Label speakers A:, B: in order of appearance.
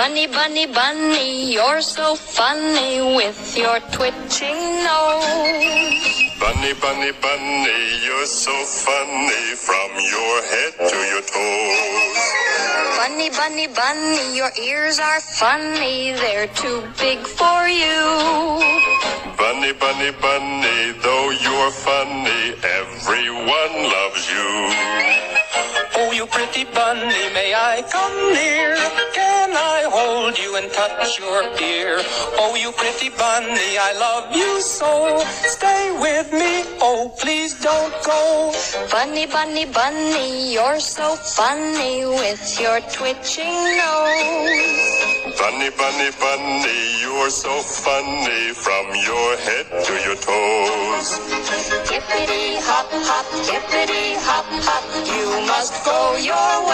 A: Bunny, bunny, bunny, you're so funny with your twitching nose.
B: Bunny, bunny, bunny, you're so funny from your head to your toes.
A: Bunny, bunny, bunny, your ears are funny, they're too big for you.
B: Bunny, bunny, bunny, though you're funny, everyone loves you.
C: Oh, you pretty bunny, may I come near? Can I hold you and touch your ear? Oh, you pretty bunny, I love you so. Stay with me, oh, please don't go.
A: Bunny, bunny, bunny, you're so funny with your twitching nose.
B: Bunny, bunny, bunny, you're so funny from your head to your toes.
A: Hippity hop hop, hippity hop hop, you must go your